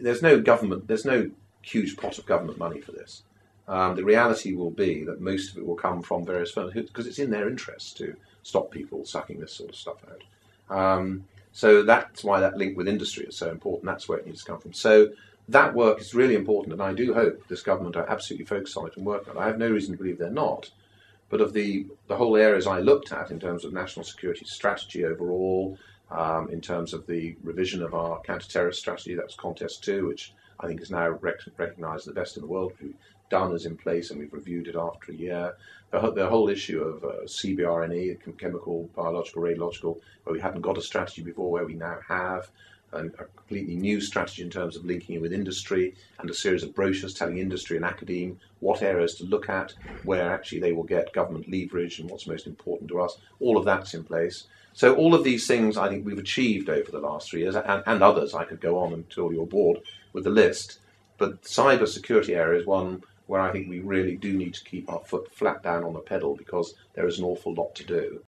there's no government, there's no huge pot of government money for this. Um, the reality will be that most of it will come from various firms because it's in their interest to stop people sucking this sort of stuff out. Um, so that's why that link with industry is so important. That's where it needs to come from. So that work is really important, and I do hope this government are absolutely focused on it and work on it. I have no reason to believe they're not. But of the, the whole areas I looked at in terms of national security strategy overall, um, in terms of the revision of our counter-terrorist strategy, that was Contest 2, which I think is now rec- recognised the best in the world. We've done is in place and we've reviewed it after a year. The, the whole issue of uh, CBRNE, chemical, biological, radiological, where we hadn't got a strategy before, where we now have, and a completely new strategy in terms of linking it with industry, and a series of brochures telling industry and academe what areas to look at, where actually they will get government leverage, and what's most important to us. All of that's in place. So all of these things I think we've achieved over the last three years, and, and others. I could go on until you're bored with the list. But cyber security area is one where I think we really do need to keep our foot flat down on the pedal because there is an awful lot to do.